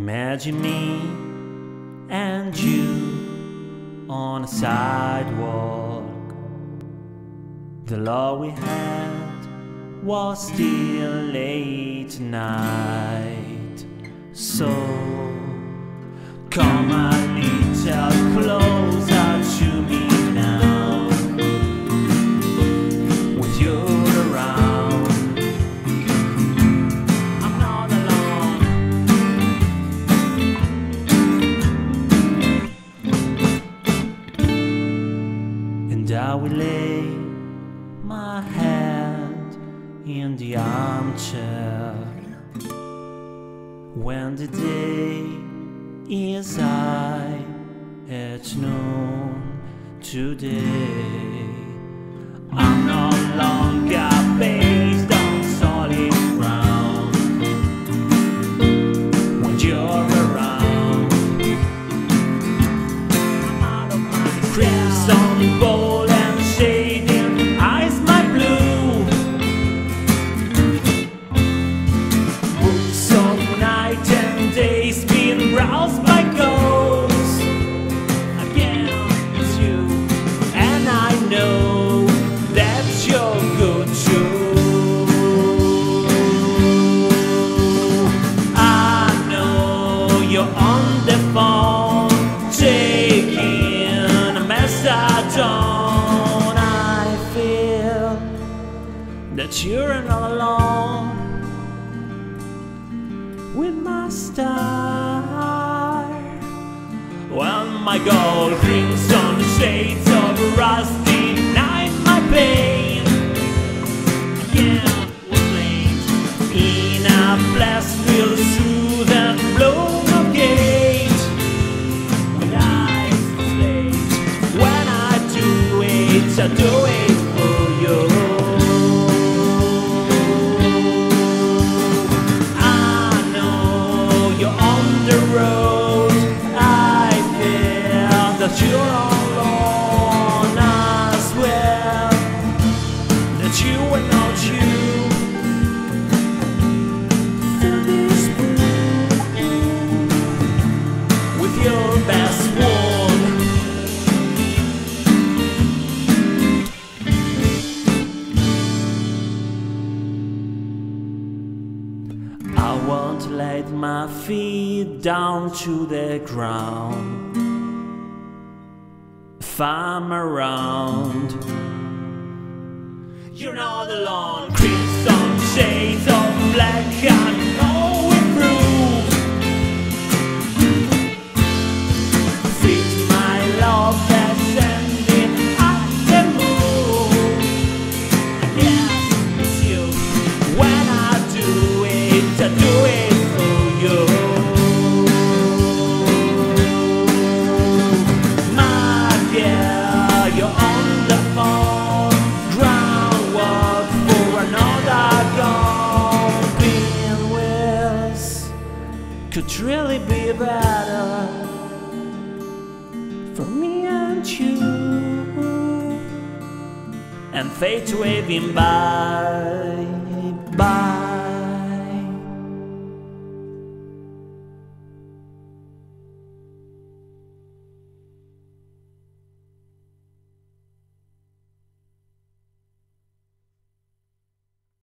Imagine me and you on a sidewalk. The love we had was still late night. So come a I will lay my head in the armchair when the day is high at noon today. I'm no longer based on solid ground when you're around. out of my crimson you're not alone with my star. Well, my gold drinks on the shades of rusty night, my pain again was late in a blast will soothe and blow of gate. With eyes slate when I do it, I do it you're alone. That you not you. This with your best. I won't let my feet down to the ground. If I'm around, you're not alone. Crimson could really be better for me and you and fate waving by.